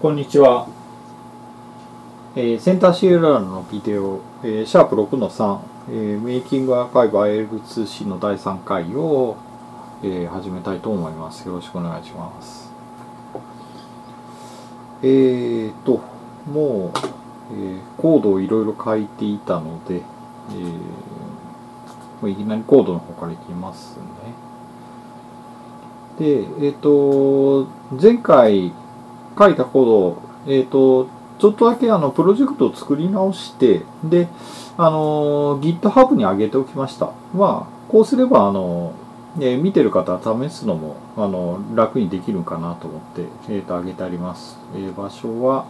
こんにちは。えーセンター CLR のビデオ、えーシャープ6の3、えーメイキングアーカイブ IL2C の第3回を、えー始めたいと思います。よろしくお願いします。えーと、もう、えーコードをいろいろ書いていたので、えーいきなりコードの方からいきますね。で、えっ、と、前回書いたコード、えっ、と、ちょっとだけあの、プロジェクトを作り直して、で、あの、GitHub に上げておきました。まあ、こうすれば、あの、え見てる方は試すのも、あの、楽にできるかなと思って、えっ、と、上げてあります。えー場所は、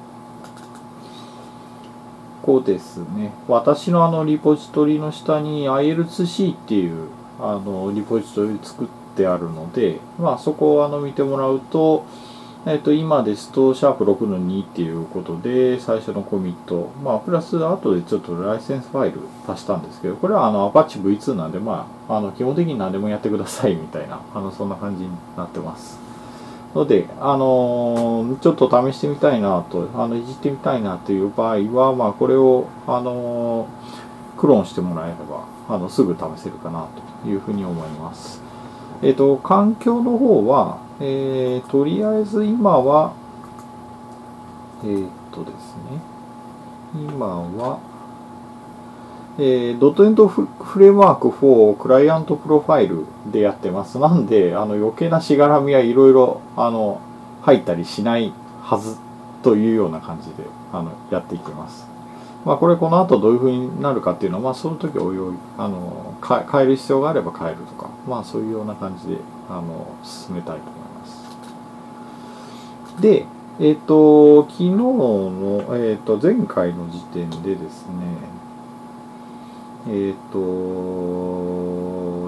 こうですね。私のあの、リポジトリの下に IL2C っていう、あの、リポジトリ作ってあるので、まあ、そこをあの、見てもらうと、えっと、今ですと、シャープ6の2っていうことで、最初のコミット、まあ、プラス後でちょっとライセンスファイル足したんですけど、これはあの、Apache V2 なんで、まあ、あの、基本的に何でもやってくださいみたいな、あの、そんな感じになってます。ので、あのーちょっと試してみたいなと、あの、いじってみたいなという場合は、まあ、これを、あのークローンしてもらえれば、あの、すぐ試せるかなというふうに思います。えっ、と、環境の方は、えーとりあえず今は、えーっとですね、今は、えー、ドットエンドフレームワーク4クライアントプロファイルでやってます。なんで、あの余計なしがらみはいろいろ、あの、入ったりしないはずというような感じで、あの、やっていきます。まあ、これこの後どういう風になるかっていうのは、まあ、その時おいおい、あの、変える必要があれば変えるとか、まあ、そういうような感じで、あの、進めたいと思います。で、えっ、と、昨日の、えっ、と、前回の時点でですね、えっ、と、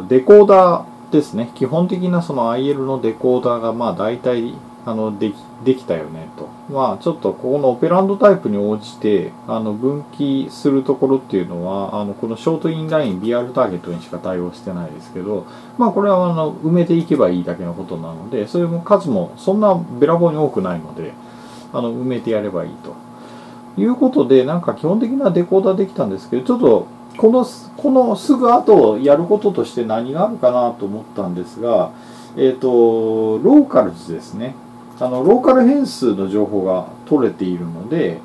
デコーダーですね。基本的なその IL のデコーダーが、まあ大体、あの、でき、できたよね、と。まあちょっとここのオペランドタイプに応じて、あの、分岐するところっていうのは、あの、このショートインライン BR ターゲットにしか対応してないですけど、まあこれはあの、埋めていけばいいだけのことなので、それも数もそんなべらぼうに多くないので、あの、埋めてやればいいと。いうことで、なんか基本的なデコーダーできたんですけど、ちょっと、この、このすぐ後やることとして何があるかなと思ったんですが、えっ、と、ローカルズですね。あの、ローカル変数の情報が取れているので、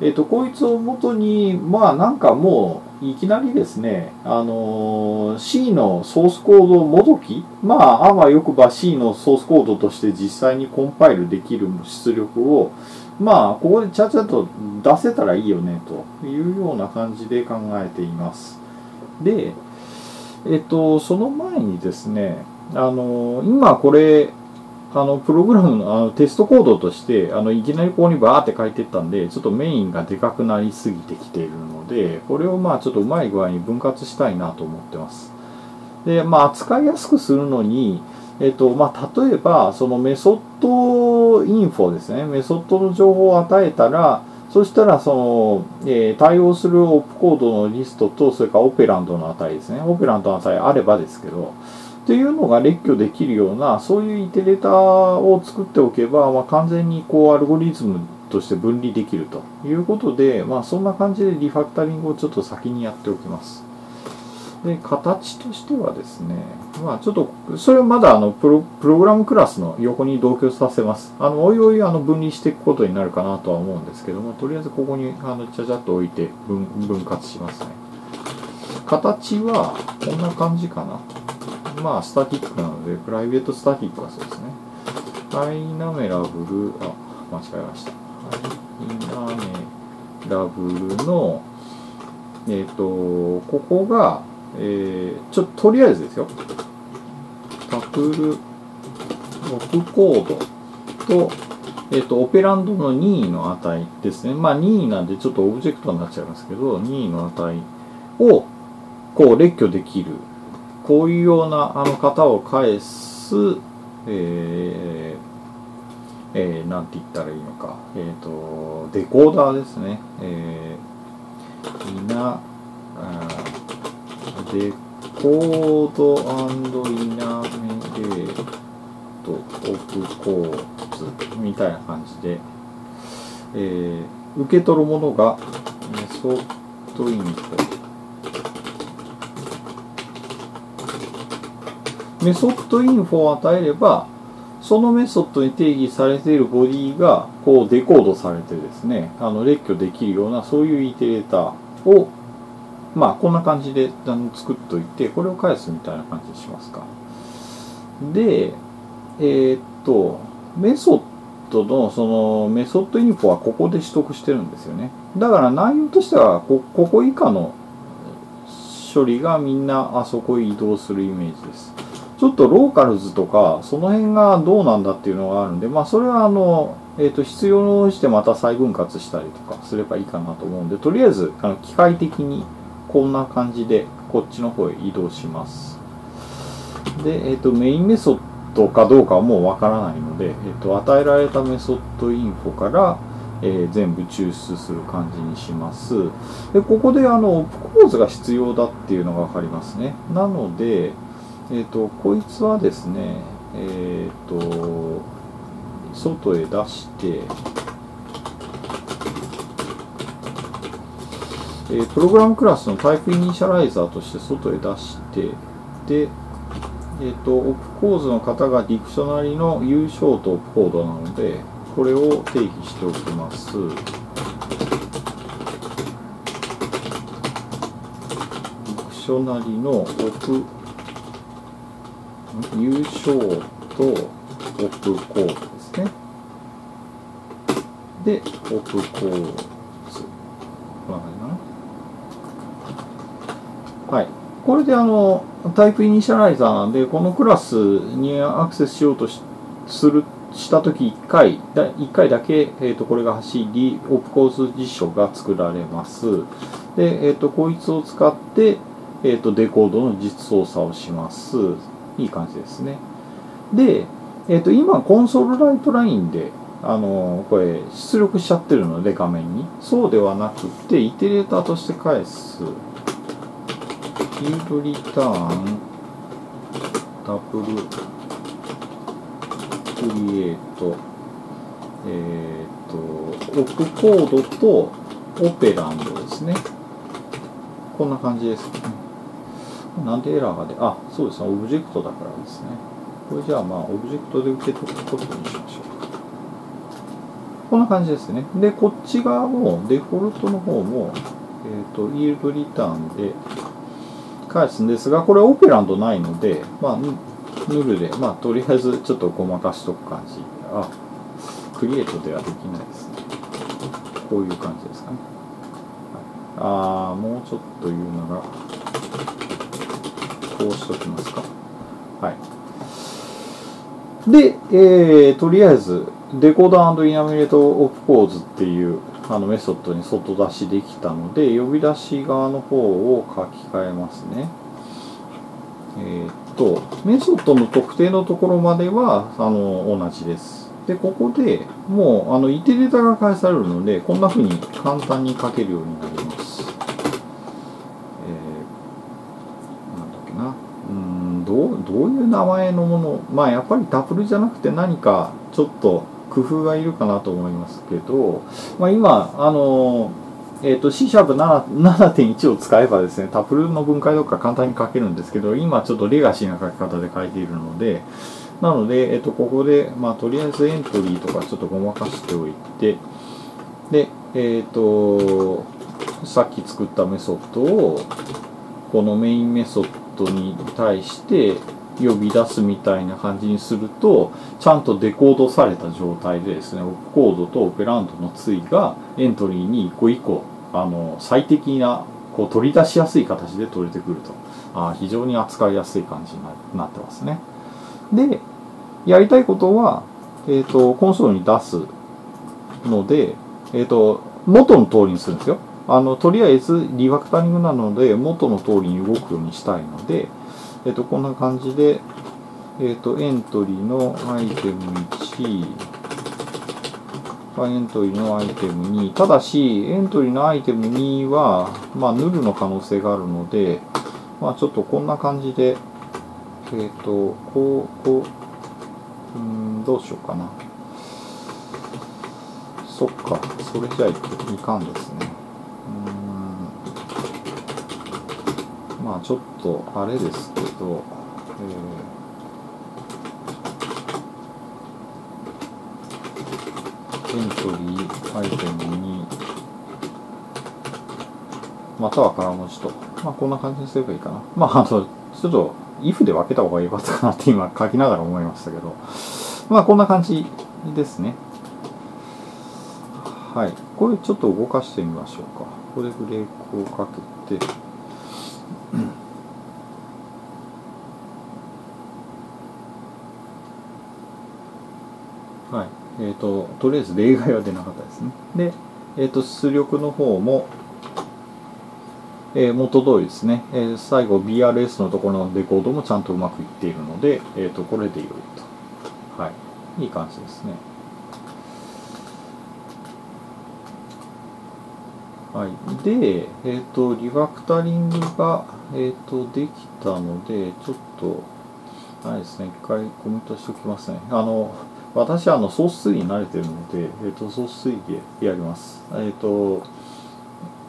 えっ、と、こいつをもとに、まあなんかもう、いきなりですね、あのー C のソースコードをもどき、まあ、あわよくば C のソースコードとして実際にコンパイルできる出力を、まあ、ここでちゃちゃと出せたらいいよね、というような感じで考えています。で、えっと、その前にですね、あの、今これ、あの、プログラムのあのテストコードとして、あの、いきなりここにバーって書いてったんで、ちょっとメインがでかくなりすぎてきているので、これをまあちょっとうまい具合に分割したいなと思ってます。で、まあ扱いやすくするのに、えっと、まあ例えば、そのメソッドインフォですね、メソッドの情報を与えたら、そしたら、その、えー対応するオップコードのリストと、それからオペランドの値ですね。オペランドの値あればですけど、っていうのが列挙できるような、そういうイテレーターを作っておけば、まあ、完全にこう、アルゴリズムとして分離できるということで、まあ、そんな感じでリファクタリングをちょっと先にやっておきます。で、形としてはですね、まあちょっと、それをまだあのプロ、プログラムクラスの横に同居させます。あの、おいおいあの分離していくことになるかなとは思うんですけども、とりあえずここにあの、ちゃちゃっと置いて分分割しますね。形は、こんな感じかな。まあ、スタティックなので、プライベートスタティックはそうですね。ダイナメラブル、あ、間違えました。ダイナメラブルの、えっ、と、ここが、えー、ちょっととりあえずですよ。タクル、オフコードと、えっ、と、オペランドの任意の値ですね。まあ、任意なんでちょっとオブジェクトになっちゃいますけど、任意の値を、こう、列挙できる。こういうような、あの、型を返す、えー、えー、なんて言ったらいいのか。えっ、と、デコーダーですね。えー、イナ、あ decode and enumerate opcodes みたいな感じで、えー、受け取るものがメソッドインフメソッドインフォを与えればそのメソッドに定義されているボディがこうデコードされてですねあの列挙できるようなそういうイテレーターをまあこんな感じで作っといてこれを返すみたいな感じにしますか。でえー、っとメソッドのそのメソッドインフォはここで取得してるんですよね。だから内容としてはここ以下の処理がみんなあそこへ移動するイメージです。ちょっとローカルズとかその辺がどうなんだっていうのがあるんでまあそれはあの、えー、と必要に応じてまた再分割したりとかすればいいかなと思うんでとりあえずあの機械的にこんな感じでこっちの方へ移動します。で、えー、とメインメソッドかどうかはもうわからないので、えー、と与えられたメソッドインフォからえー、全部抽出する感じにします。でここであのオプコーズが必要だっていうのが分かりますね。なので、えっ、ー、とこいつはですねえっ、ー、と外へ出してえ、プログラムクラスのタイプイニシャライザーとして外へ出してで、えーと、オプコーズの方がディクショナリの U ショートオプコードなのでこれを定義しておきます。ディクショナリのオプ優勝とオプコードですね。で、オプコーズ。こんな感じかな。はい。これであの、 type initializer なんで、このクラスにアクセスしようとしする、したとき1回、1回だけ、えーと、これが走り、 opcodes 辞書が作られます。で、えっ、ー、と、こいつを使って、えっ、ー、と、デコードの実操作をします。いい感じですね。で、えっ、ー、と、今、 Console WriteLine で、あのこれ、出力しちゃってるので、画面に。そうではなくて、イテレーターとして返す。フyield return、Tuple、Create、えっ、ー、と、 opcode と operand ですね。こんな感じですね。なんでエラーが出、あ、そうですね、オブジェクトだからですね。これじゃあまあ、オブジェクトで受け取ることにしましょう。こんな感じですね。で、こっち側も、デフォルトの方も、えっ、ー、と、 yield return で返すんですが、これオペランドないので、まあ、ヌルで、まあ、とりあえずちょっとごまかしとく感じ。あ、クリエイトではできないですね。こういう感じですかね。あー、もうちょっと言うなら、こうしときますか。はい。で、えー、とりあえず、デコーダーイナミネートオフコーズっていうあのメソッドに外出しできたので、呼び出し側の方を書き換えますね。えー、っと、メソッドの特定のところまではあの同じです。で、ここでもうあのイテレータが返されるので、こんな風に簡単に書けるようになります。名前のものまあやっぱりタプルじゃなくて何かちょっと工夫がいるかなと思いますけど、まあ、今あのえーと、C シャープ7.1を使えばですね、タプルの分解とか簡単に書けるんですけど、今ちょっとレガシーな書き方で書いているので、なので、えっ、ー、と、ここで、まあ、とりあえずエントリーとかちょっとごまかしておいて、で、えっ、ー、と、さっき作ったメソッドを、このメインメソッドに対して、呼び出すみたいな感じにするとちゃんとデコードされた状態でですねオプコードとオペランドの対がエントリーに一個一個あの最適なこう取り出しやすい形で取れてくると。あ非常に扱いやすい感じになってますね。でやりたいことは、えーと、コンソールに出すので、えーと、元の通りにするんですよ。あのとりあえずリファクタリングなので元の通りに動くようにしたいのでえっ、と、こんな感じで、えっ、と、エントリーのアイテム1、エントリーのアイテム2、ただし、エントリーのアイテム2は、まあ、ヌルの可能性があるので、まあ、ちょっとこんな感じで、えっ、と、こう、こう、うん、どうしようかな。そっかそれじゃいいかんですねうーんあちょっとあれですけど、えー、エントリーアイテムにまたは空文字と。まあこんな感じにすればいいかな。まああのちょっと if で分けた方が良かったかなって今書きながら思いましたけど。まあこんな感じですね。はい。これちょっと動かしてみましょうか。これブレークをかけて。はい。えーと、とりあえず例外は出なかったですね。で、えーと、出力の方も、えー、元通りですね、えー、最後 BRS のところのレコードもちゃんとうまくいっているので、えーと、これで良いと。はい。いい感じですね。はい、で、えーと、リファクタリングが、えーと、できたのでちょっとないですね一回コメントしておきますねあの私はあのソース3に慣れてるので、えーと、ソース3でやりますえっ、ー、と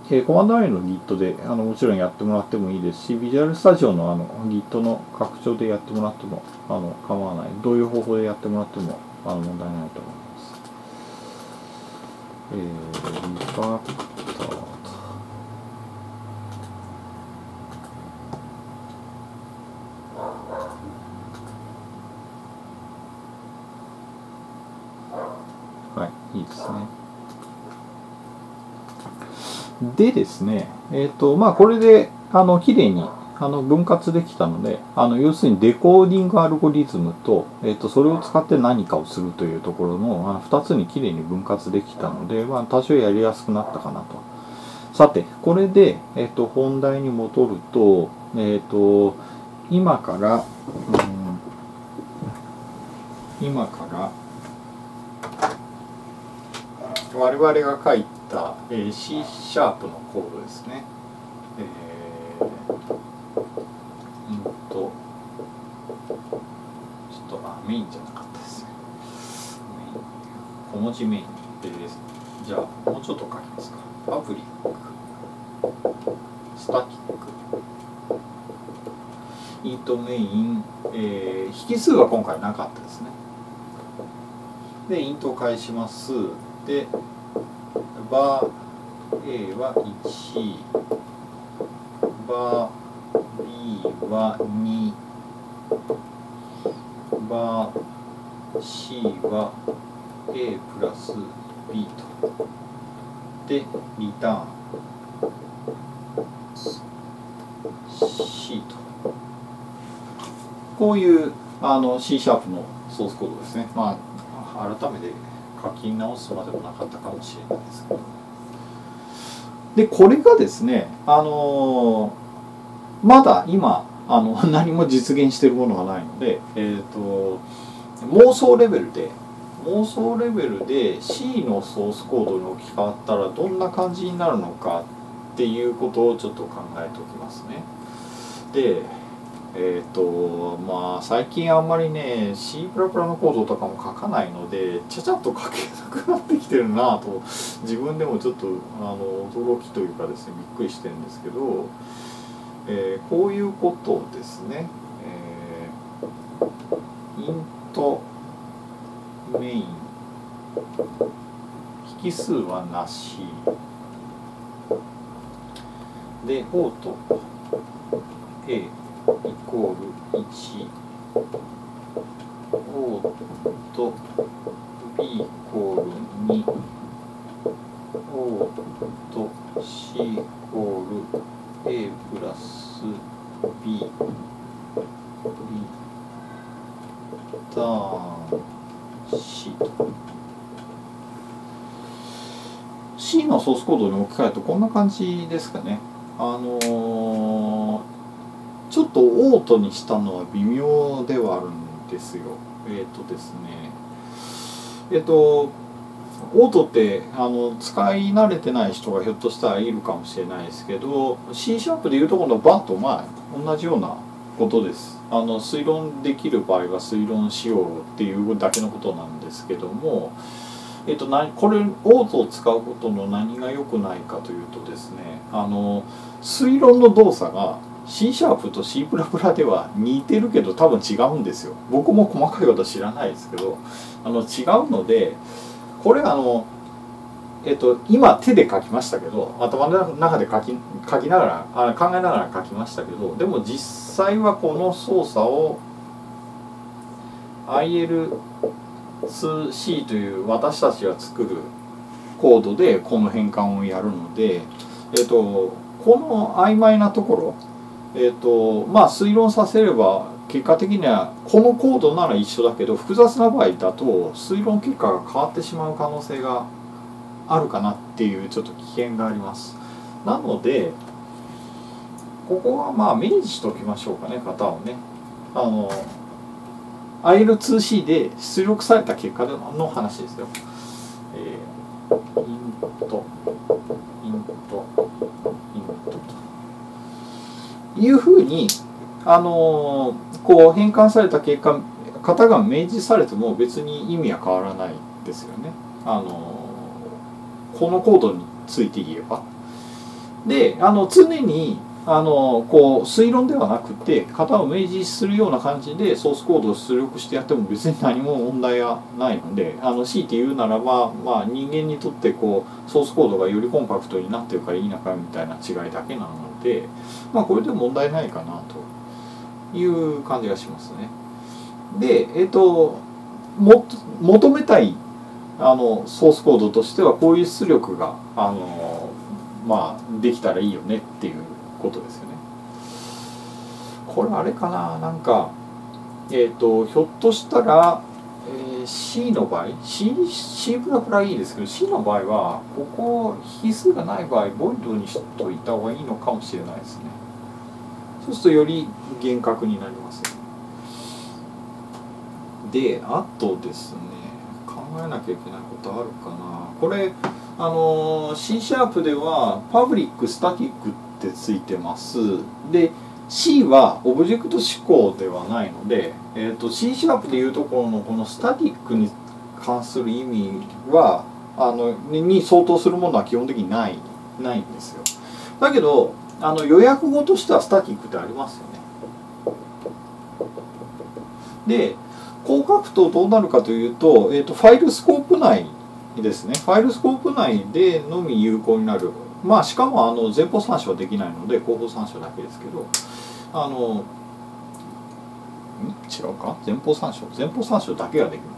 えー、コマンド i の Git であのもちろんやってもらってもいいですし、ビジュアルスタジオのあの Git の拡張でやってもらってもあの構わない。どういう方法でやってもらってもあの問題ないと思います。えー、リファクターと。はい、いいですね。でですね、えっ、ー、と、まあ、これで、あの、綺麗に、あの、分割できたので、あの、要するにデコーディングアルゴリズムと、えっ、ー、と、それを使って何かをするというところの、あの2つに綺麗に分割できたので、まあ、多少やりやすくなったかなと。さて、これで、えっ、ー、と、本題に戻ると、えっ、と、今から、うん、今から、我々が書いた、えー、C シャープのコードですね。えー、うんと、ちょっと、あ、メインじゃなかったですね。メイン、小文字メインでです、じゃあ、もうちょっと書きますか。パブリック、スタティック、イートメイン、えー、引数は今回なかったですね。で、イントを返します。で、バー A は1バー B は2バー C は A プラス B と。でリターン。C と。こういうあの C シャープのソースコードですね。まあ改めて書き直すまでもなかったかもしれないですけどでこれがですねあのまだ今あの 何も実現してるものがないので、えーと、妄想レベルで妄想レベルで C のソースコードに置き換わったらどんな感じになるのかっていうことをちょっと考えておきますね。でえっ、ー、とまあ最近あんまりね C++ のコードとかも書かないのでちゃちゃっと書けなくなってきてるなと自分でもちょっとあの驚きというかですねびっくりしてるんですけど、えー、こういうことですね、えー、イントメイン。引数はなし。でオート。A イコール1 O と B イコール2 O と C イコール A プラス B リターン C と C のソースコードに置き換えるとこんな感じですかねあのーとオートにしたのは微妙ではあるんですよ。えっ、ー、とですね。えっ、ー、とオートってあの使い慣れてない人がひょっとしたらいるかもしれないですけど C シャープでいうとこのバーとまあ同じようなことです。あの推論できる場合は推論しようっていうだけのことなんですけどもえっと、なこれオートを使うことの何が良くないかというとですねあの推論の動作が C シャープと C++ では似てるけど多分違うんですよ。僕も細かいこと知らないですけどあの違うのでこれあのえっと、今手で書きましたけど頭の中で書き書きながらあ考えながら書きましたけどでも実際はこの操作を IL2C という私たちが作るコードでこの変換をやるので、えっと、この曖昧なところ、えっとまあ、推論させれば結果的にはこのコードなら一緒だけど複雑な場合だと推論結果が変わってしまう可能性があるかなっていうちょっと危険があります。なのでここはまあ明示しておきましょうかね型をね。あの IL2C で出力された結果の話ですよ、えー、イントイントイントというふうにあのこう変換された結果型が明示されても別に意味は変わらないですよね。あのこのコードについて言えば。であの常にあのこう推論ではなくて型を明示するような感じでソースコードを出力してやっても別に何も問題はないのであの強いて言うならば、まあ、人間にとってこうソースコードがよりコンパクトになってるからいいのかみたいな違いだけなので、まあ、これで問題ないかなという感じがしますね。で、えっ、とも求めたいあのソースコードとしてはこういう出力があのまあできたらいいよねっていうことですよね。これあれかな？なんかえっ、ー、とひょっとしたら、えー、C の場合？C, C プラプラいいですけど C の場合はここ比数がない場合ボイドにしといた方がいいのかもしれないですね。そうするとより厳格になります、であとですね考えなきゃいけないことあるかなこれあの C シャープではパブリックスタティックってついてます。で C はオブジェクト指向ではないので、えーと、C シャープでいうところのこのスタティックに関する意味はあのに相当するものは基本的にないないんですよ。だけどあの予約語としてはスタティックってありますよね。でこう書くとどうなるかというと,、えーと、ファイルスコープ内ですね。ファイルスコープ内でのみ有効になるまあしかもあの前方参照はできないので後方参照だけですけどあの違うか？前方参照前方参照だけができるのか。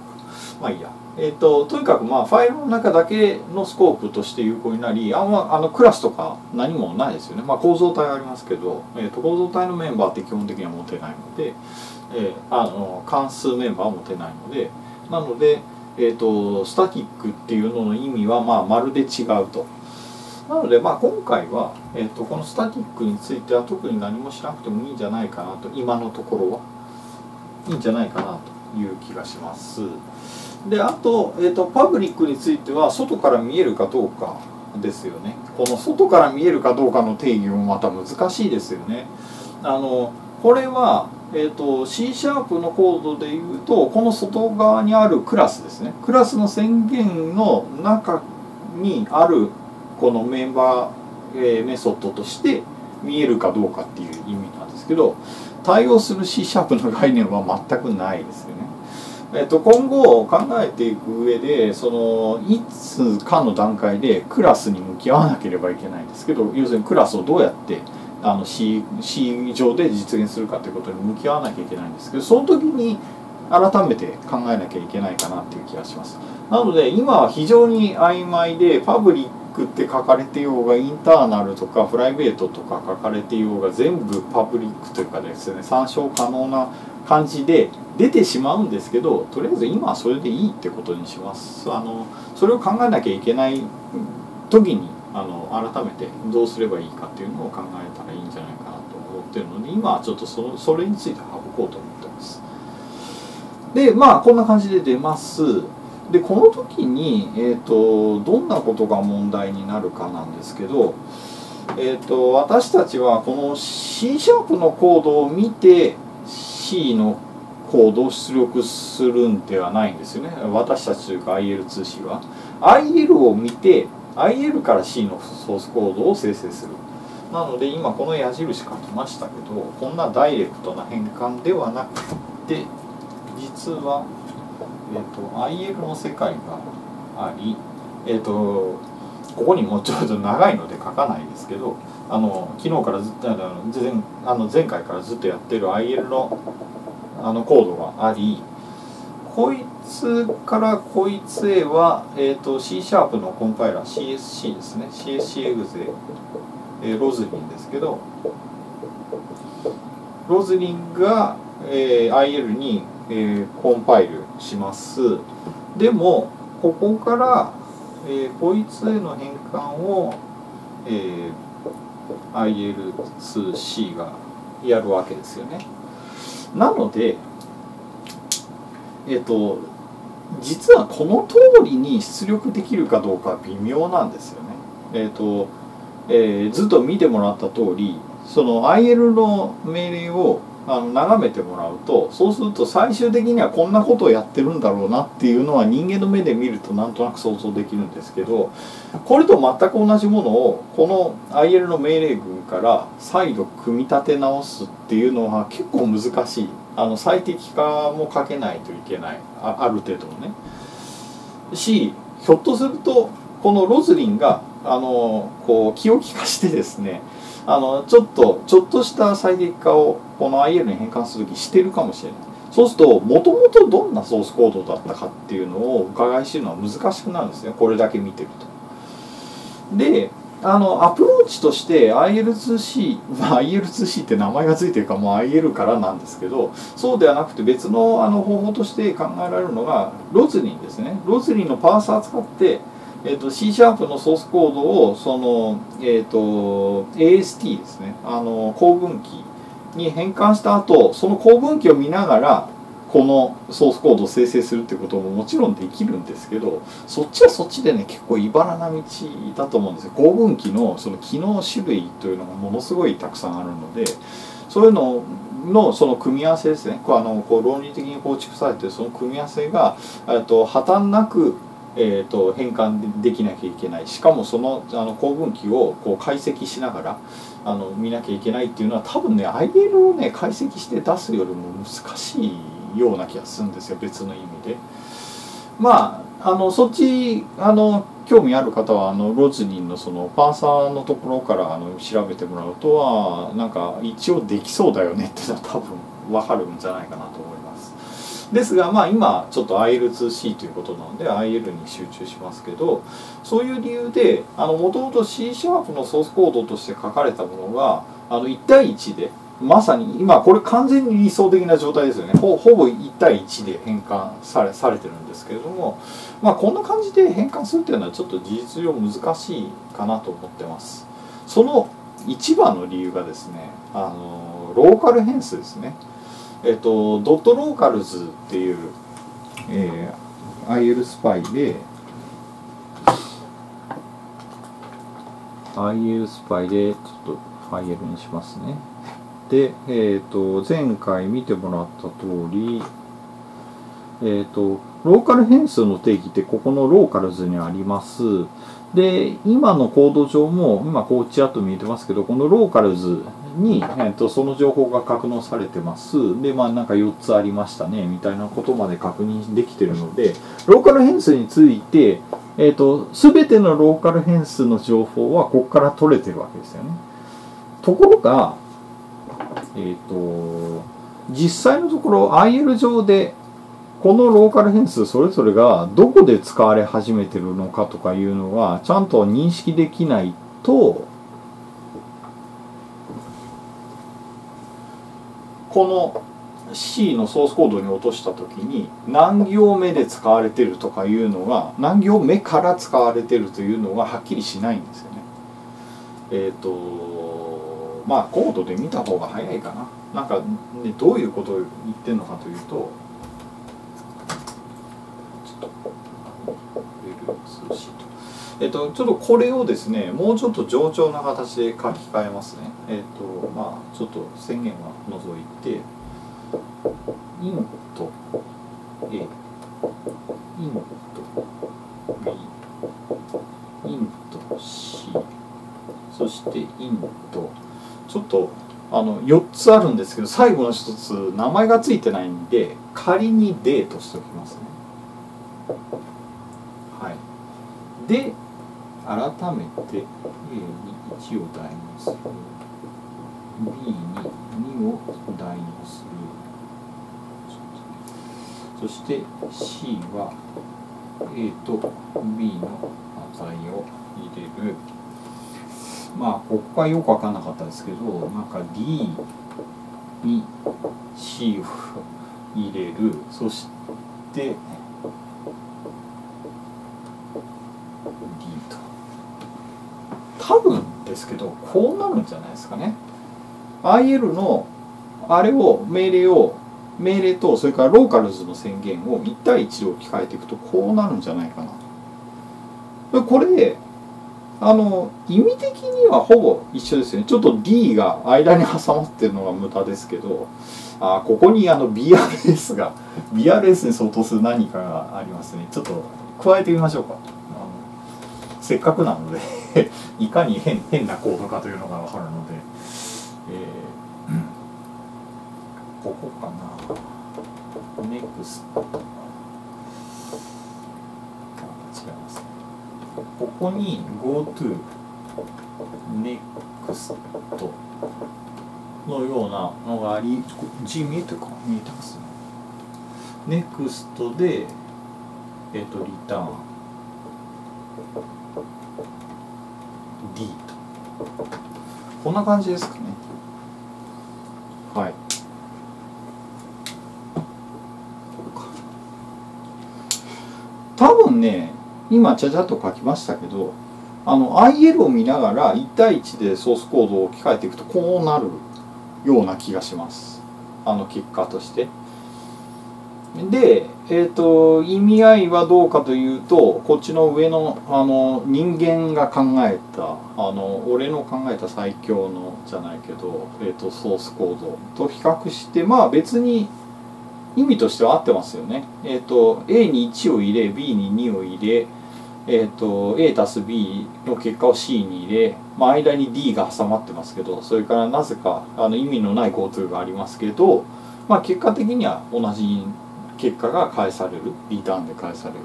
まあいいや。えーと、とにかくまあファイルの中だけのスコープとして有効になりあんまあのクラスとか何もないですよね、まあ、構造体はありますけど、えーと構造体のメンバーって基本的には持てないので、えー、あの関数メンバーは持てないのでなので、えーと、スタティックっていうのの意味はまあまるで違うと。なのでまあ今回は、えーと、このスタティックについては特に何もしなくてもいいんじゃないかなと今のところはいいんじゃないかなという気がします。であと,、えーと、パブリックについては外から見えるかどうかですよね。この外から見えるかどうかの定義もまた難しいですよね。あのこれはえーと、C シャープのコードでいうとこの外側にあるクラスですねクラスの宣言の中にあるこのメンバー、えー、メソッドとして見えるかどうかっていう意味なんですけど対応する C シャープの概念は全くないですよね。えっと、今後考えていく上でそのいつかの段階でクラスに向き合わなければいけないんですけど要するにクラスをどうやってあの C, C 上で実現するかということに向き合わなきゃいけないんですけどその時に改めて考えなきゃいけないかなっていう気がしますなので今は非常に曖昧でパブリックって書かれてようがインターナルとかプライベートとか書かれてようが全部パブリックというかですね。参照可能な感じで出てしまうんですけどとりあえず今はそれでいいってことにします。あのそれを考えなきゃいけない時にあの改めてどうすればいいかっていうのを考えたらいいんじゃないかなと思ってるので今はちょっとそそれについて省こうと思ってます。でまあこんな感じで出ます。でこの時に、えーと、どんなことが問題になるかなんですけど、えーと、私たちはこの C シャープのコードを見て C のコードを出力するんではないんですよね私たちというか IL2C は。IL を見て IL から C のソースコードを生成するなので今この矢印書きましたけどこんなダイレクトな変換ではなくて実は、えーと、IL の世界があり、えーと、ここにもちょっと長いので書かないですけどあの昨日からずっとあの前回からずっとやってる IL のあのコードがありこいつからこいつへは、えーと、C シャープのコンパイラー CSC ですね。CSC エグゼ、えー、ロズリンですけどロズリンが、えー、IL に、えー、コンパイルしますでもここから、えー、こいつへの変換を、えー、IL2C がやるわけですよねなのでえっ、と実はこの通りに出力できるかどうかは微妙なんですよね。えっ、と、えー、ずっと見てもらった通りその IL の命令をあの眺めてもらうとそうすると最終的にはこんなことをやってるんだろうなっていうのは人間の目で見るとなんとなく想像できるんですけどこれと全く同じものをこの IL の命令群から再度組み立て直すっていうのは結構難しい。あの最適化もかけないといけない。あある程度のね。しひょっとするとこのロズリンがあのこう気を利かしてですねあのちょっとちょっとした最適化をこの IL に変換する時してるかもしれない。そうするともともとどんなソースコードだったかっていうのを伺い知るのは難しくなるんですね。これだけ見てると。であのアプローチとして IL2C、まあ、IL2C って名前が付いてるかもう IL からなんですけどそうではなくて別のあの方法として考えられるのがロズリンですね。ロズリンのパーサー使って、えーと、C シャープのソースコードをその、えーと、AST ですね。あの構文機に変換した後その構文機を見ながらこのソースコードを生成するっていうことももちろんできるんですけどそっちはそっちでね結構茨な道だと思うんですよ。構文機のその機能種類というのがものすごいたくさんあるのでそういうののその組み合わせですね。こうあのこう論理的に構築されてその組み合わせがと破綻なくえーと、変換できなきゃいけないしかもそのあの構文機をこう解析しながらあの見なきゃいけないっていうのは多分ね IL をね解析して出すよりも難しいような気がするんですよ別の意味で。まああのそっちあの興味ある方はあのロズニンのそのパーサーのところからあの調べてもらうとはなんか一応できそうだよねっていうのは多分分かるんじゃないかなと思います。ですがまあ今ちょっと IL2C ということなので IL に集中しますけどそういう理由でもともと C シャープのソースコードとして書かれたものがあの1対1でまさに今これ完全に理想的な状態ですよね。ほぼ1対1で変換されされてるんですけれどもまあこんな感じで変換するっていうのはちょっと事実上難しいかなと思ってます。その一番の理由がですねあのローカル変数ですね。えっとドットローカルズっていう、えー、IL スパイで IL スパイでちょっとファイルにしますねで、えーと、前回見てもらった通り、えーと、ローカル変数の定義ってここのローカルズにあります。で、今のコード上も、今こうちらっと見えてますけど、このローカルズに、えーと、その情報が格納されてます。で、まあなんか4つありましたね、みたいなことまで確認できてるので、ローカル変数について、えっ、と、すべてのローカル変数の情報はここから取れてるわけですよね。ところが、えっ、と、実際のところ IL 上でこのローカル変数それぞれがどこで使われ始めてるのかとかいうのがちゃんと認識できないとこの C のソースコードに落とした時に何行目で使われてるとかいうのが何行目から使われてるというのがはっきりしないんですよね。えっ、ー、とまあコードで見た方が早いかななんか、ね、どういうことを言ってるのかというとちょっとえっと、ちょっとこれをですねもうちょっと冗長な形で書き換えますね。えっとまあちょっと宣言は除いてイント A イント B イント C そしてイント。ちょっとあの4つあるんですけど最後の1つ名前がついてないんで仮に D としておきますね。はい。で改めて A に1を代入する。B に2を代入する。そして C は A と B の値を入れる。まあここはよく分かんなかったですけどなんか D に C を入れる。そして D と多分ですけどこうなるんじゃないですかね。IL のあれを命令を命令とそれからローカルズの宣言を1対1で置き換えていくとこうなるんじゃないかな。これあの意味的にはほぼ一緒ですよね。ちょっと D が間に挟まってるのが無駄ですけどあここにあの BRS が BRS に相当する何かがありますね。ちょっと加えてみましょうか。せっかくなので いかに変変なコードかというのが分かるので、えーここかな。NEXT 違いますここに GoTo NEXT のようなのがあり字見えてるか見えてます？ね NEXT でえっ、とリターン。こんな感じですかね。はい。多分ね今ちゃちゃっと書きましたけどあの IL を見ながら1対1でソースコードを置き換えていくとこうなるような気がします。あの結果としてで、えーと、意味合いはどうかというとこっちの上のあの人間が考えたあの俺の考えた最強のじゃないけど、えーとソースコードと比較してまあ別に意味としては合ってますよね。えっ、ー、と A に1を入れ B に2を入れ、えっ、ー、と A たす B の結果を C に入れ、まあ、間に D が挟まってますけどそれからなぜかあの意味のない GoTo がありますけど、まあ、結果的には同じ結果が返されるリターンで返される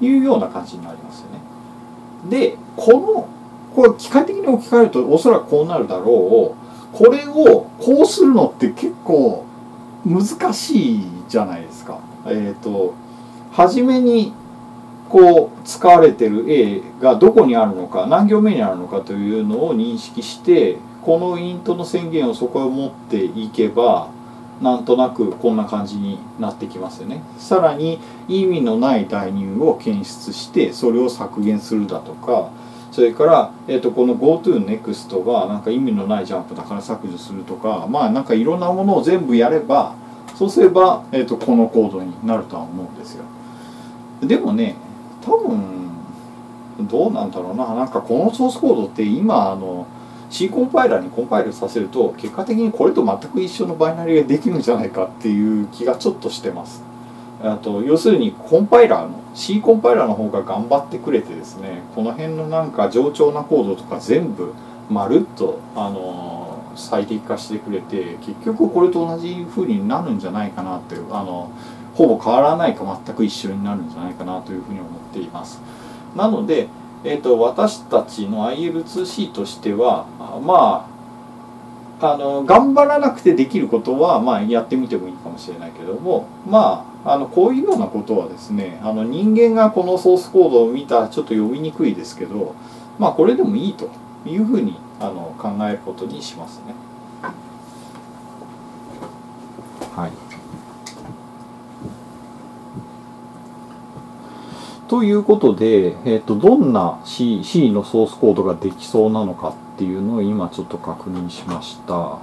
というような感じになりますよね。でこのこれ機械的に置き換えるとおそらくこうなるだろうこれをこうするのって結構難しいじゃないですか。えっ、ー、と初めにこう使われてる A がどこにあるのか何行目にあるのかというのを認識してこのイントの宣言をそこへ持っていけばなんとなくこんな感じになってきますよね。さらに意味のない代入を検出してそれを削減するだとかそれから、えー、とこの GoToNext がなんか意味のないジャンプだから削除するとかまあなんかいろんなものを全部やればそうすれば、えー、とこのコードになるとは思うんですよでもね多分どうなんだろうななんかこのソースコードって今あの C コンパイラーにコンパイルさせると結果的にこれと全く一緒のバイナリーができるんじゃないかっていう気がちょっとしてます。あと要するにコンパイラーの C コンパイラーの方が頑張ってくれてですねこの辺のなんか冗長なコードとか全部まるっとあの最適化してくれて結局これと同じ風になるんじゃないかなっていうあのほぼ変わらないか全く一緒になるんじゃないかなというふうに思っています。なので、えーと、私たちの IL2C としてはまああの頑張らなくてできることは、まあ、やってみてもいいかもしれないけどもまああのこういうようなことはですねあの人間がこのソースコードを見たちょっと読みにくいですけどまあこれでもいいというふうにあの考えることにしますね。はい。ということで、えーと、どんな C, C のソースコードができそうなのかっていうのを今ちょっと確認しました。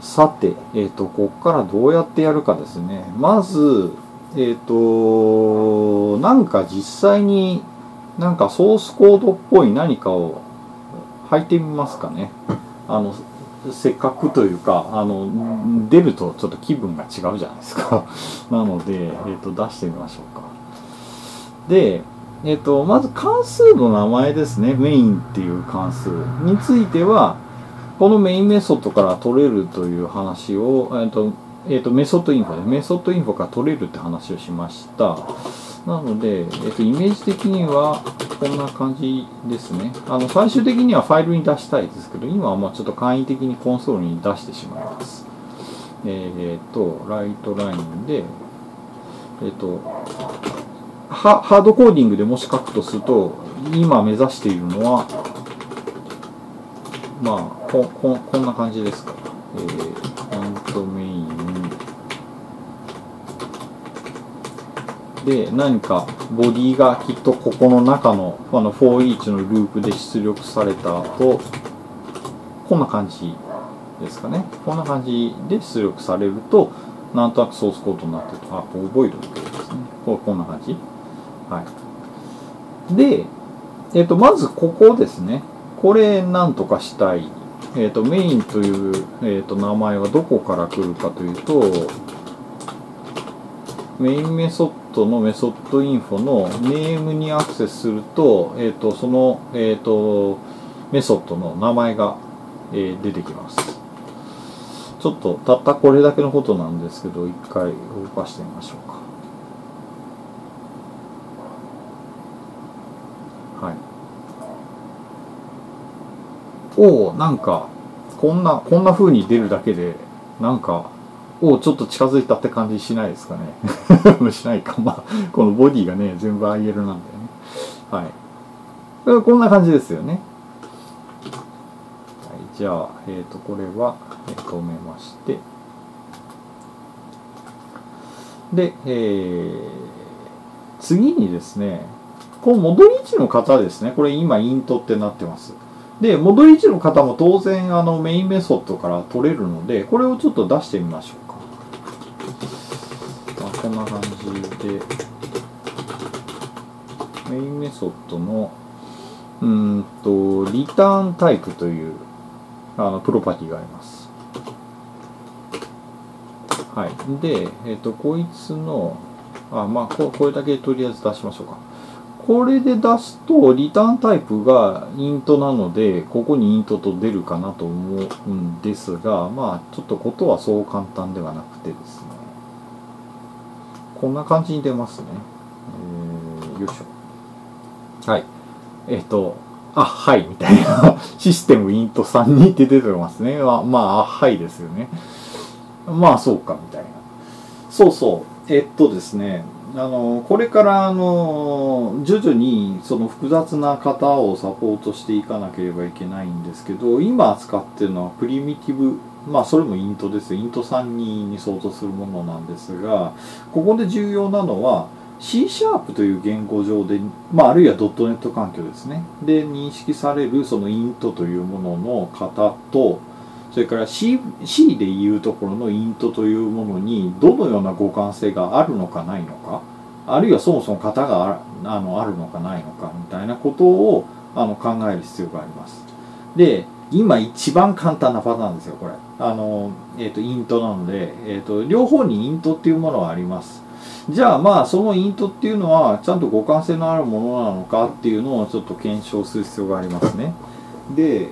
さて、えっ、ー、と、ここからどうやってやるかですね。まず、えっ、ー、と、なんか実際になんかソースコードっぽい何かを履いてみますかね。あの、せっかくというか、あの、出るとちょっと気分が違うじゃないですか。なので、えっ、ー、と、出してみましょうか。で、えっと、まず関数の名前ですねメインっていう関数についてはこのメインメソッドから取れるという話を、えっとえっと、メソッドインフォでメソッドインフォから取れるって話をしましたなので、えっと、イメージ的にはこんな感じですね。あの最終的にはファイルに出したいですけど今はまあちょっと簡易的にコンソールに出してしまいます。えっ、と WriteLine でえっ、とハハードコーディングでもし書くとすると今目指しているのはまあこここんな感じですか。えー、イントメイン。で何かボディがきっとここの中のあの for each のループで出力された後こんな感じですかね。こんな感じで出力されるとなんとなくソースコードになってるとあ覚えるわけですね。ここんな感じ。はい。でえっ、ー、とまずここですね。これなんとかしたい。えっ、ー、とメインという、えーと名前はどこから来るかというとメインメソッドのメソッドインフォのネームにアクセスすると、えっ、ー、と、その、えっ、ー、と、メソッドの名前が、えー、出てきます。ちょっと、たったこれだけのことなんですけど、一回動かしてみましょうか。はい。おお、なんか、こんな、こんな風に出るだけで、なんか、おちょっと近づいたって感じしないですかね。しないか。まあこのボディがね全部 IL なんだよね。はい。こんな感じですよね。はいじゃあえっ、ー、とこれは、え止めまして。で、えー、次にですねこの戻り位置の方ですね。これ今イントってなってます。で戻り位置の方も当然あのメインメソッドから取れるのでこれをちょっと出してみましょう。こんな感じで。メインメソッドのうんとリターンタイプというあのプロパティがあります。はい。でえっ、とこいつのあまあここれだけとりあえず出しましょうか。これで出すとリターンタイプがイントなのでここにイントと出るかなと思うんですがまあちょっとことはそう簡単ではなくてですこんな感じに出ますね。えー、よいしょ。はい。えっ、ー、と、あ、はい、みたいな。システムイント3にって出てますね。ままあ、あ、はいですよね。まあ、そうか、みたいな。そうそう。えっとですね、あの、これから、あの、徐々に、その複雑な型をサポートしていかなければいけないんですけど、今扱ってるのはプリミティブまあそれもイントですイント32に相当するものなんですがここで重要なのは C シャープという言語上で、まあ、あるいはドットネット環境ですねで認識されるそのイントというものの型とそれから C, C でいうところのイントというものにどのような互換性があるのかないのかあるいはそもそも型があのあるのかないのかみたいなことをあの考える必要があります。で今一番簡単なパターンですよこれ。あの、えっ、ー、とイントなので、えっ、ー、と両方にイントっていうものはあります。じゃあまあそのイントっていうのはちゃんと互換性のあるものなのかっていうのをちょっと検証する必要がありますね。で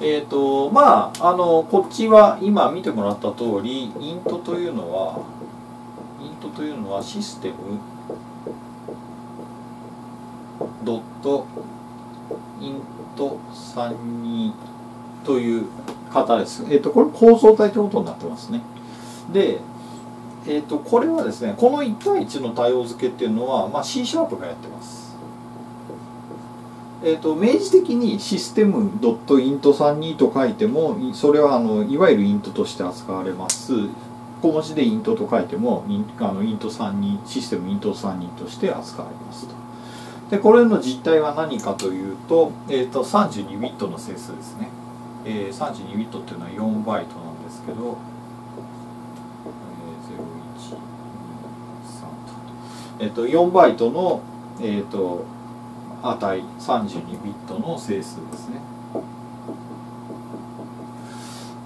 えっ、ー、とまああのこっちは今見てもらった通りイントというのはイントというのはシステムドットイント32という型です。えっ、ー、と、これ構造体ということになってますね。で、えっ、ー、と、これはですね、この1対1の対応付けっていうのは、まあ、C シャープがやってます。えっ、ー、と、明示的にシステムドットイント32と書いても、それはあのいわゆるイントとして扱われます。小文字でイントと書いても、インあのイント32、システムイント32として扱われますと。でこれの実態は何かというと,、えーと、32ビットの整数ですね、えー、32ビットっていうのは4バイトなんですけど、えー、0123と,、えーと、4バイトの、えーと、値32ビットの整数ですね。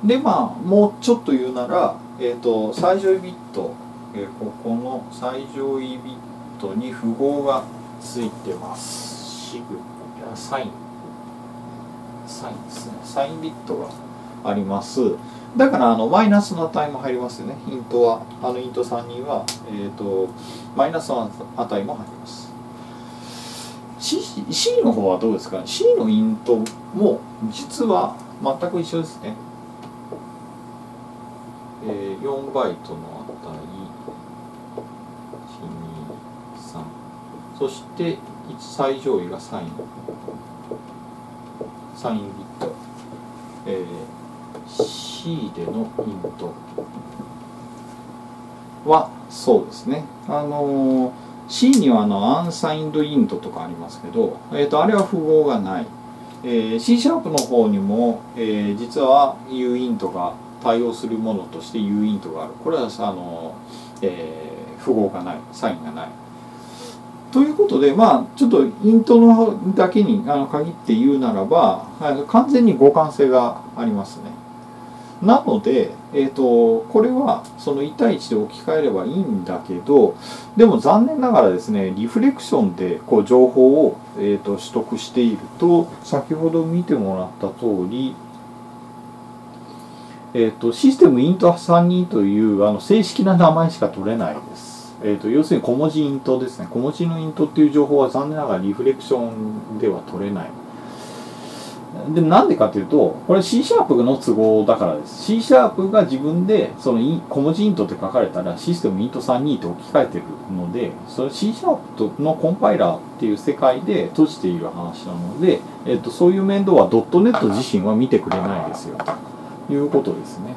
でまあもうちょっと言うなら、えー、と最上位ビット、えー、ここの最上位ビットに符号がついてます。シグサイン。サインですね。サインビットがあります。だからあのマイナスの値も入りますよね。イントはあのイント3には、えーと、マイナスの値も入ります。C, C の方はどうですか C のイントも実は全く一緒ですね、えー、4バイトの値123そして最上位がサイン。サインビット、えー、C でのイントはそうですね。あのー、C にはあのアンサインドイントとかありますけど、えーと、あれは符号がない、えー、C シャープの方にも、えー、実は U イントが対応するものとして U イントがある。これはあの、えー、符号がない。サインがない。ということで、まあ、ちょっとイントのだけにあの限って言うならば、完全に互換性がありますね。なので、えーと、これはその1対1で置き換えればいいんだけどでも残念ながらですねリフレクションでこう情報を、えーと、取得していると先ほど見てもらった通り、えーと、システムイント32というあの正式な名前しか取れないです。えーと、要するに小文字イントですね。小文字のイントっていう情報は残念ながらリフレクションでは取れない。でなんでかというとこれ C シャープの都合だからです。C シャープが自分でその小文字イントって書かれたらシステムイント32と置き換えてるのでそれ C シャープのコンパイラーっていう世界で閉じている話なので、えーと、そういう面倒はドットネット自身は見てくれないですよ。ということですね。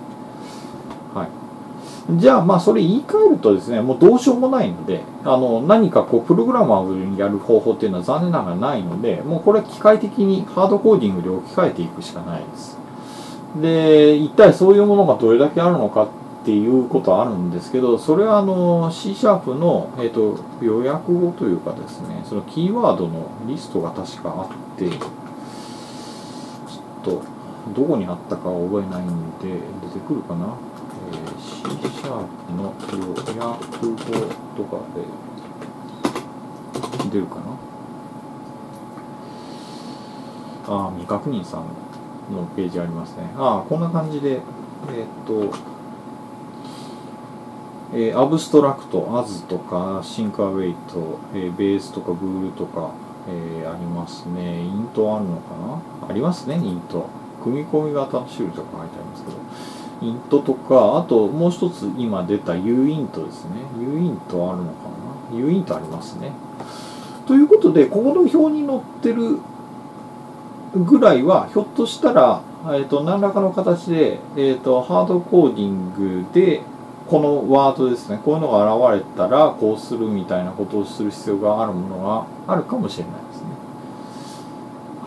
じゃあまあそれ言い換えるとですねもうどうしようもないのであの何かこうプログラマーにやる方法っていうのは残念ながらないのでもうこれは機械的にハードコーディングで置き換えていくしかないです。で一体そういうものがどれだけあるのかっていうことはあるんですけどそれはあの C シャープの、えーと、予約語というかですねそのキーワードのリストが確かあってちょっとどこにあったか覚えないんで出てくるかな。C シャープの予約語とかで出るかな？ああ、未確認さんのページありますね。ああ、こんな感じで、えー、っと、えー、アブストラクト、アズとか、シンクアウェイト、えー、ベースとか bool とか、えー、ありますね。 int あるのかな？ありますね、 int。組み込み型の種類とか書いてありますけど。 int とか、あともう一つ今出た uint ですね。 uint あるのかな ? uint ありますね。ということで、ここの表に載ってるぐらいは、ひょっとしたら、えーと、何らかの形で、えーと、ハードコーディングで、このワードですね、こういうのが現れたら、こうするみたいなことをする必要があるものがあるかもしれないですね。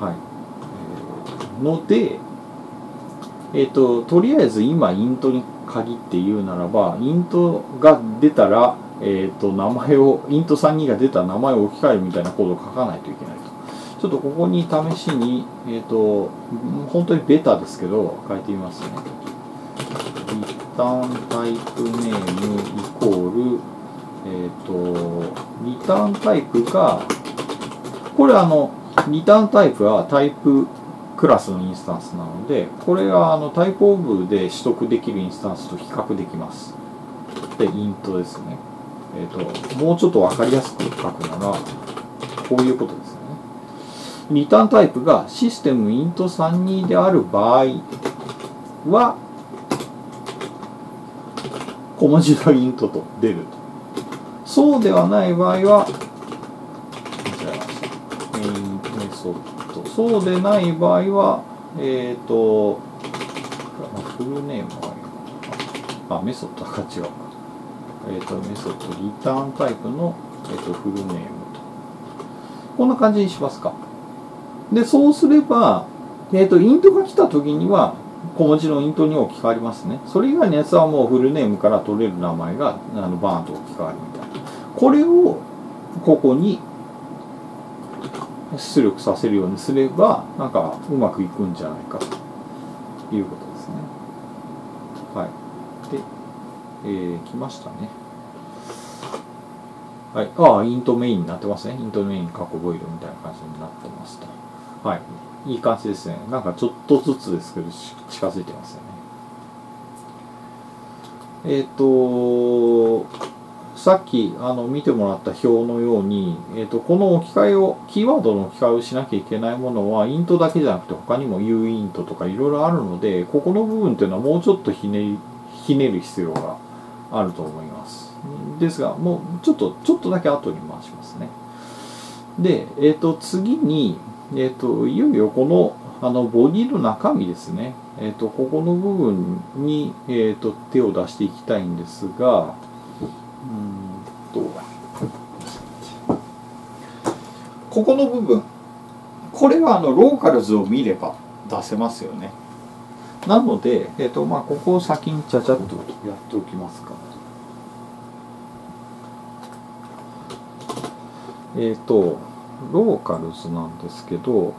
はい。えー、ので、えっ、と、とりあえず今イントに限って言うならば、イントが出たら、えっ、と、名前を、イント32が出た名前を置き換えるみたいなコードを書かないといけないと。ちょっとここに試しに、えっ、ー、と、本当にベタですけど、書いてみますね。リターンタイプネームイコール、えっ、と、リターンタイプが、これあの、リターンタイプはタイプクラスのインスタンスなのでこれがあのタイプオブで取得できるインスタンスと比較できます。でイントですね。えっ、ー、ともうちょっと分かりやすく書くならこういうことですね。リターンタイプがシステムイント32である場合は小文字のイントと出ると。そうではない場合はメインメソッドとそうでない場合はえっ、ー、とフルネームはあメソッドが違うえっ、ー、とメソッドリターンタイプの、えーと、フルネームと。こんな感じにしますか。でそうすればえっ、とイントが来た時には小文字のイントに置き換わりますね。それ以外のやつはもうフルネームから取れる名前があのバーンと置き換わるみたいな。これをここに出力させるようにすればなんかうまくいくんじゃないかということですねはいで、えー、来ましたねはい、ああ、イントメインになってますね。イントメイン過去ボイルみたいな感じになってますと。はい。いい感じですね。なんかちょっとずつですけど、近づいてますよね。えっ、ー、と、さっきあの見てもらった表のように、えーと、この置き換えを、キーワードの置き換えをしなきゃいけないものは、イントだけじゃなくて、他にも U イントとかいろいろあるので、ここの部分っていうのはもうちょっとひねひねる必要があると思います。ですが、もうちょっと、ちょっとだけ後に回しますね。で、え、ー、と、次に、え、ー、と、いよいよこの、あの、ボディの中身ですね。え、ー、と、ここの部分に、えっ、と、手を出していきたいんですが、うんと、ここの部分、これはあの、ローカルズを見れば出せますよね。なので、えっ、と、まあ、ここを先にちゃちゃっとやっておきますか。えっ、と、ローカルズなんですけど、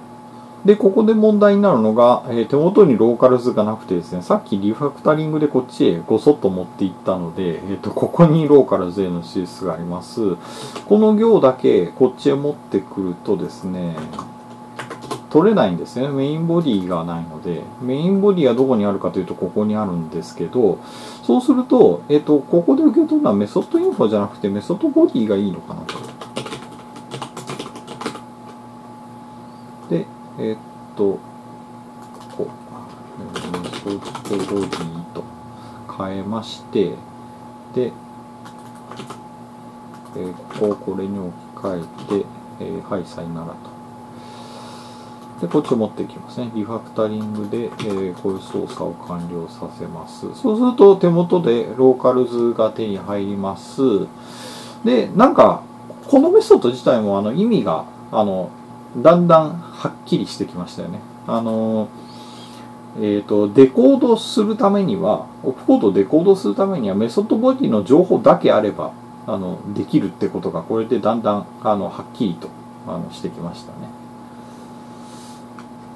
で、ここで問題になるのが、えー、手元にローカルズがなくてですね、さっきリファクタリングでこっちへごそっと持っていったので、えっ、ー、と、ここにローカルズへの指出があります。この行だけこっちへ持ってくるとですね、取れないんですね。メインボディがないので、メインボディはどこにあるかというと、ここにあるんですけど、そうすると、えっ、ー、と、ここで受け取るのはメソッドインフォじゃなくてメソッドボディがいいのかなと。で、えっと、こう、ソフトボディと変えまして、で、えー、ここをこれに置き換えて、えー、はい、さよならと。で、こっちを持っていきますね。リファクタリングで、えー、こういう操作を完了させます。そうすると手元でローカル図が手に入ります。で、なんか、このメソッド自体もあの意味が、あの、だんだんはっきりしてきましたよね。あのえーと、デコードするためには、オプコードをデコードするためには、メソッドボディの情報だけあればあのできるってことが、これでだんだんあのはっきりとあのしてきましたね。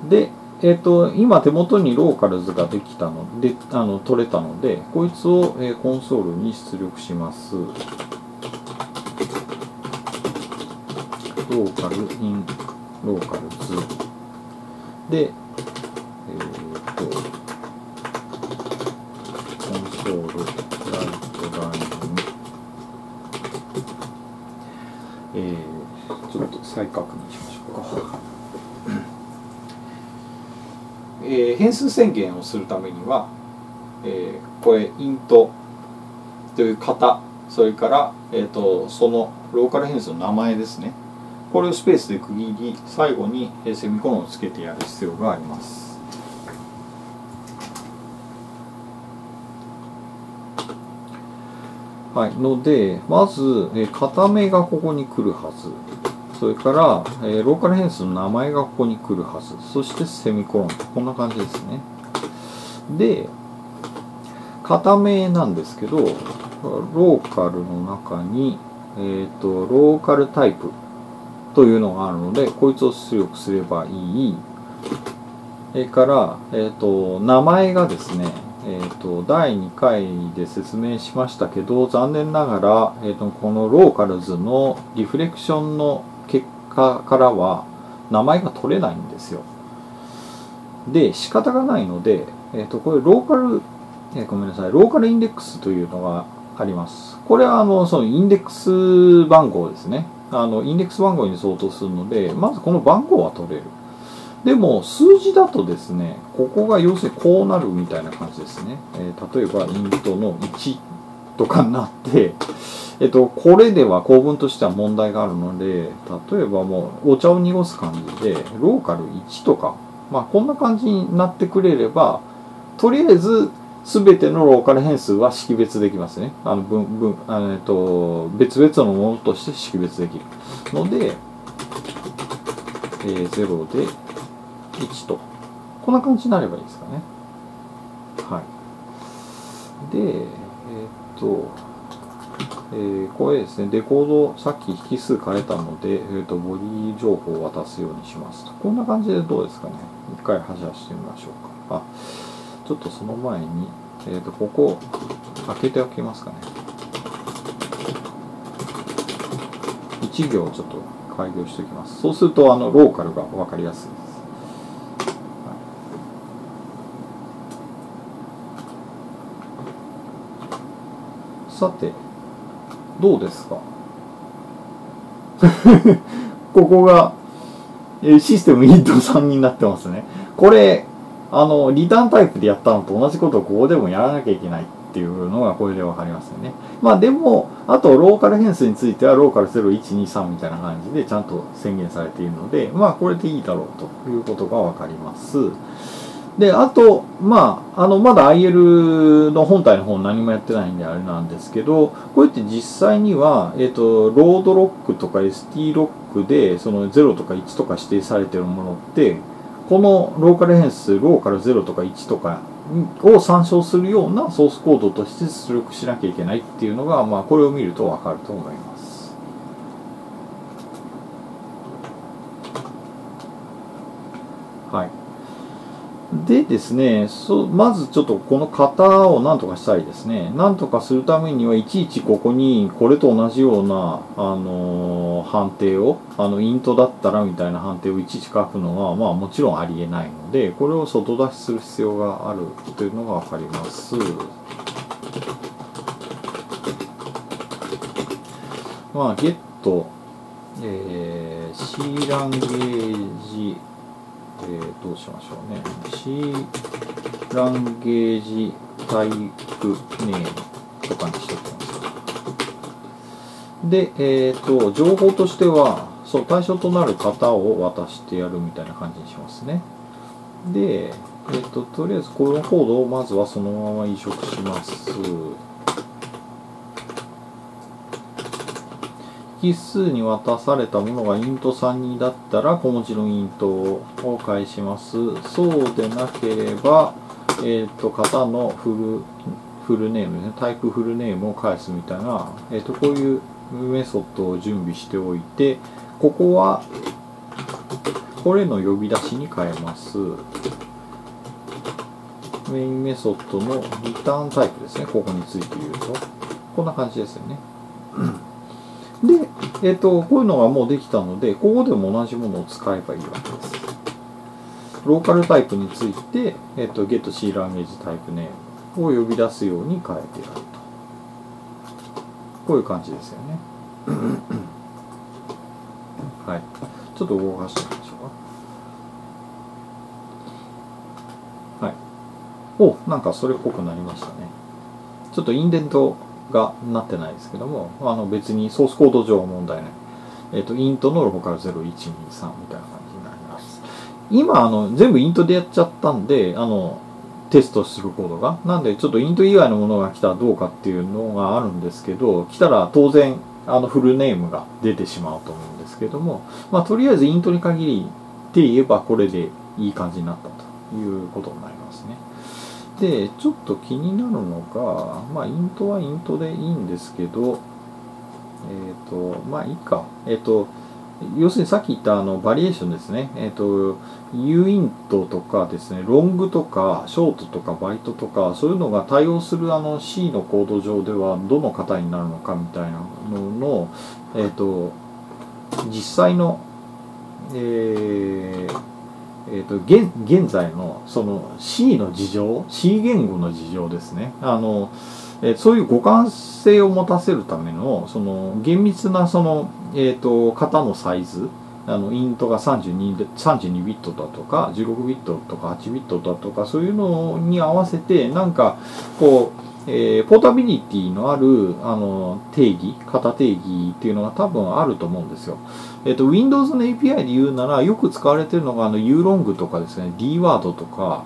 で、えーと、今手元にローカルズができたのであの取れたので、こいつを、えー、コンソールに出力します。ローカルインローカルズで、えー、っと、コンソール、ライトライン、えー、ちょっと再確認しましょうか。えー、変数宣言をするためには、えー、これ、イントという型、それから、えーとそのローカル変数の名前ですね。これをスペースで区切り最後にセミコロンをつけてやる必要があります。はいのでまず、え片目がここに来るはず。それから、えローカル変数の名前がここに来るはず。そしてセミコロン。こんな感じですね。で片目なんですけどローカルの中に、えーとローカルタイプ。というのがあるのでこいつを出力すればいい。それから、えーと、名前がですね、えーと、第2回で説明しましたけど残念ながら、えーと、このローカルズのリフレクションの結果からは名前が取れないんですよ。で仕方がないので、えー、とこれローカル、えー、ごめんなさいローカルインデックスというのがあります。これはあのそのインデックス番号ですね。あのインデックス番号に相当するのでまずこの番号は取れる。でも数字だとですねここが要するにこうなるみたいな感じですね、えー、例えばイントの1とかになってえっと、これでは構文としては問題があるので例えばもうお茶を濁す感じでローカル1とかまあこんな感じになってくれればとりあえずすべてのローカル変数は識別できますね。あの分分あのえっと別々のものとして識別できるので、えー、0で1と。こんな感じになればいいですかね。はい。で、えー、っと、えー、これですね、デコード、さっき引数変えたので、えー、っとボディ情報を渡すようにしますと。こんな感じでどうですかね。一回走らせてみましょうか。あちょっとその前に、えー、とここ開けておきますかね。1行ちょっと開業しておきます。そうするとあのローカルが分かりやすいです。さてどうですか？ここがシステムイント3になってますね。これあのリターンタイプでやったのと同じことをここでもやらなきゃいけないっていうのがこれで分かりますよね。まあでもあとローカル変数についてはローカル0123みたいな感じでちゃんと宣言されているのでまあこれでいいだろうということが分かります。で、あと、まあ、あの、まだ IL の本体の方何もやってないんであれなんですけど、こうやって実際には、えっ、と、ロードロックとか ST ロックで、その0とか1とか指定されてるものって、このローカル変数、ローカル0とか1とかを参照するようなソースコードとして出力しなきゃいけないっていうのが、まあ、これを見るとわかると思います。はい。でですねそまずちょっとこの型をなんとかしたいですね。なんとかするためにはいちいちここにこれと同じような、あのー、判定をあのイントだったらみたいな判定をいちいち書くのはまあもちろんありえないのでこれを外出しする必要があるというのが分かります。まあゲット。えー、C ランゲージ。えー、どうしましょうね。C ランゲージタイプネームとかにしておきますで、えっ、ー、と情報としてはそう対象となる方を渡してやるみたいな感じにしますね。で、えっ、ー、ととりあえずこのコードをまずはそのまま移植します。奇数に渡されたものがイント3にだったら小文字のイントを返します。そうでなければえっ、ー、と型のフルフルネームですねタイプフルネームを返すみたいな、えーと、こういうメソッドを準備しておいてここはこれの呼び出しに変えます。メインメソッドのリターンタイプですねここについて言うと。こんな感じですよね、えっ、と、こういうのがもうできたので、ここでも同じものを使えばいいわけです。ローカルタイプについて、えっ、と、getC ランゲージタイプネームを呼び出すように変えてやると。こういう感じですよね。はい。ちょっと動かしてみましょうか。はい。お、なんかそれっぽくなりましたね。ちょっとインデントがなってないですけども、あの別にソースコード上は問題ない。えっ、ー、と、イントのローカル0123みたいな感じになります。今、あの、全部イントでやっちゃったんで、あの、テストするコードが。なんで、ちょっとイント以外のものが来たらどうかっていうのがあるんですけど、来たら当然、あの、フルネームが出てしまうと思うんですけども、まあ、とりあえずイントに限りって言えば、これでいい感じになったということになります。で、ちょっと気になるのが、まあ、イントはイントでいいんですけど、えっ、ー、と、まあいいか。えっ、ー、と、要するにさっき言ったあのバリエーションですね。えっ、ー、と、U イントとかですね、ロングとかショートとかバイトとか、そういうのが対応するあの C のコード上ではどの型になるのかみたいなのの、えっ、と、実際の、えー、えーと、現現在のその C の事情 C 言語の事情ですね。あの、えー、そういう互換性を持たせるためのその厳密なその、えーと、型のサイズあのイントが 32, 32ビットだとか16ビットとか8ビットだとかそういうのに合わせてなんかこうえー、ポータビリティのあるあの定義、型定義っていうのが多分あると思うんですよ。えっ、ー、と、Windows の API で言うなら、よく使われてるのが、あの、ulong とかですね、d ワードとか、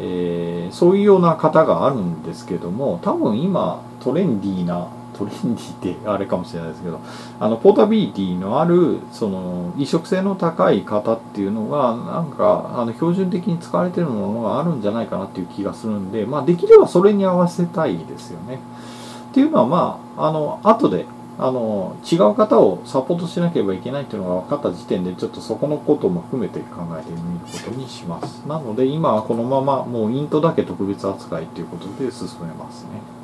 えー、そういうような型があるんですけども、多分今、トレンディーなトレンディってあれかもしれないですけどあのポータビリティのあるその移植性の高い型っていうのがなんかあの標準的に使われてるものがあるんじゃないかなっていう気がするんで、まあ、できればそれに合わせたいですよね。っていうのはまああの後であの違う方をサポートしなければいけないっていうのが分かった時点でちょっとそこのことも含めて考えてみることにしますなので今はこのままもうイントだけ特別扱いということで進めますね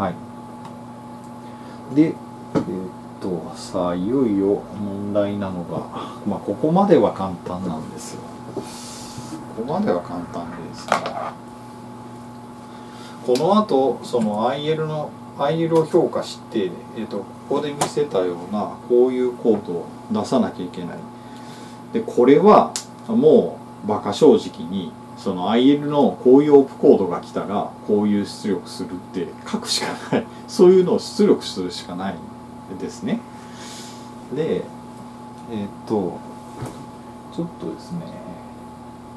はい。で、えー、っとさあいよいよ問題なのがまあここまでは簡単なんですよ。ここまでは簡単ですね。この後その IL の IL を評価して、えーと、ここで見せたようなこういうコードを出さなきゃいけない。でこれはもう馬鹿正直にその IL のこういうオープコードが来たらこういう出力するって書くしかない。そういうのを出力するしかないですね。でえっ、とちょっとですね。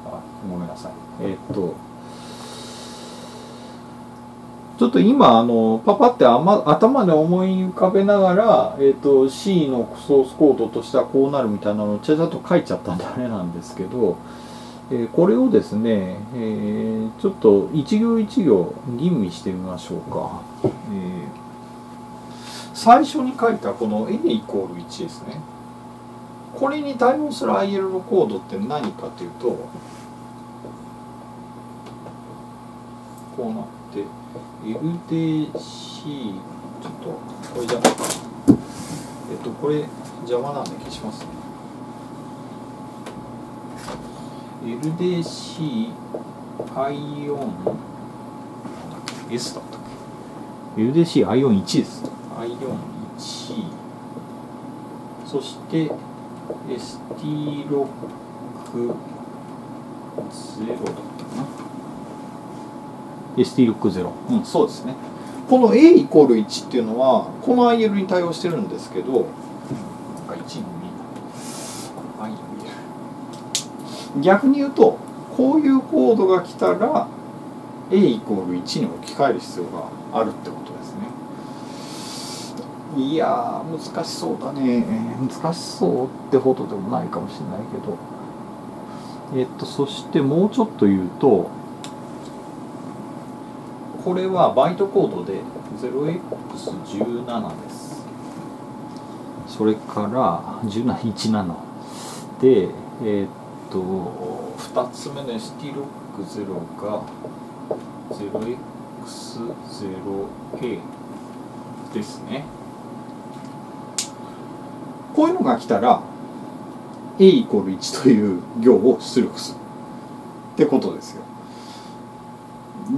あごめんなさい。えっ、とちょっと今あのパパってあ、ま、頭で思い浮かべながら、えーと、C のソースコードとしてはこうなるみたいなのをちゃちゃっと書いちゃったんであれなんですけど、え、これをですね、え、ちょっと一行一行吟味してみましょうか、え、最初に書いたこの n イコール1ですね。これに対応する IL のコードって何かというとこうなって LDC ちょっとこれじゃないか。えっとこれ邪魔なんで消しますね。LDC アイオン S だったっけ？LDC アイオン1です。アイオン1そして ST ロック0だったかな。ST60 うんそうですね。この A イコール1っていうのはこの IL に対応してるんですけどなんか1の2逆に言うとこういうコードが来たら A イコール1に置き換える必要があるってことですね。いや難しそうだね。難しそうってほどでもないかもしれないけど。えっとそしてもうちょっと言うとこれはバイトコードで 0x17 です。それから1717でえ、っとと2つ目の STLOCK0 が 0x0a ですね。こういうのが来たら a イコール1という行を出力する。ってことですよ。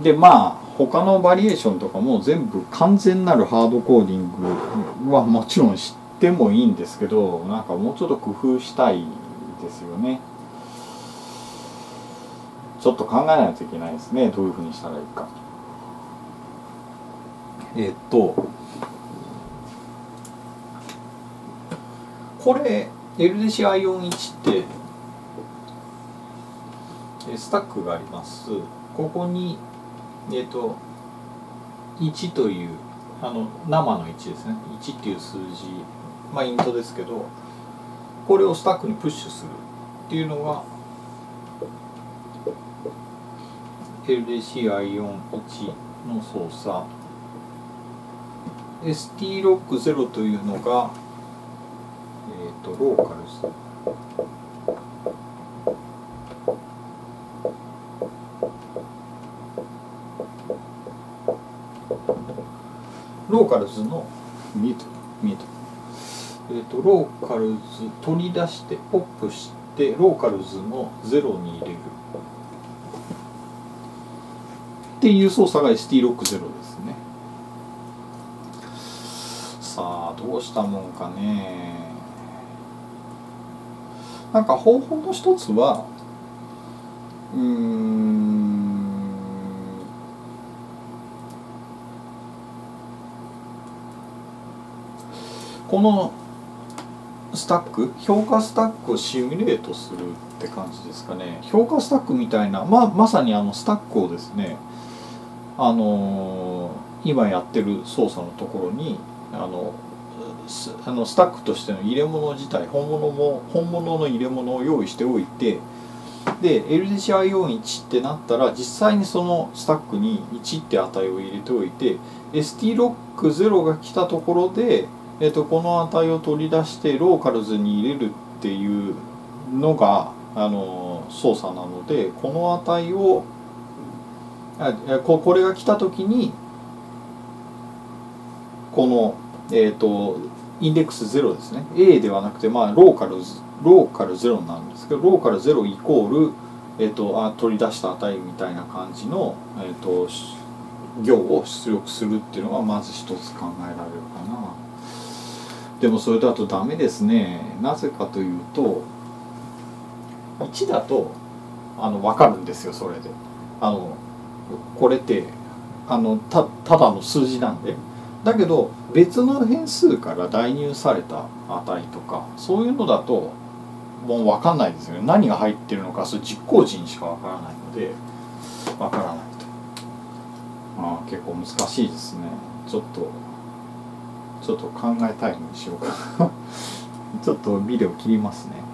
でまあ他のバリエーションとかも全部完全なるハードコーディングはもちろん知ってもいいんですけどなんかもうちょっと工夫したいですよね。ちょっと考えないといけないですね。どういうふうにしたらいいか。えっとこれ LDCI41 ってスタックがあります。ここにえっ、と1というあの生の1ですね。1っていう数字まあイントですけどこれをスタックにプッシュするっていうのが LDCI41 の操作。STLOCK0 というのがえ、ー、とローカルズローカルズのミート。ミート。えーと、ローカルズ取り出してポップしてローカルズの0に入れる。っていう操作が ST60 ですね。さあどうしたもんかね。なんか方法の一つはうんこのスタック評価スタックをシミュレートするって感じですかね。評価スタックみたいな、まあ、まさにあのスタックをですねあの、今やってる操作のところにあのあのスタックとしての入れ物自体本物も本物の入れ物を用意しておいてで LDCI41 ってなったら実際にそのスタックに1って値を入れておいて STLOCK0 が来たところでえーと、この値を取り出してローカルズに入れるっていうのがあの操作なのでこの値をあここれが来た時にこの、えーと、インデックス0ですね。A ではなくてまあローカルローカル0なんですけどローカル0イコール、えっとあ取り出した値みたいな感じの、えっと行を出力するっていうのがまず一つ考えられるかな。でもそれだとダメですね。なぜかというと1だとあの分かるんですよそれで。あのこれってあのたただの数字なんで。だけど別の変数から代入された値とかそういうのだともう分かんないですよね。何が入ってるのかそれ実行時にしか分からないので分からないと。ああ結構難しいですね。ちょっとちょっと考えたいにしようか ちょっとビデオ切りますね。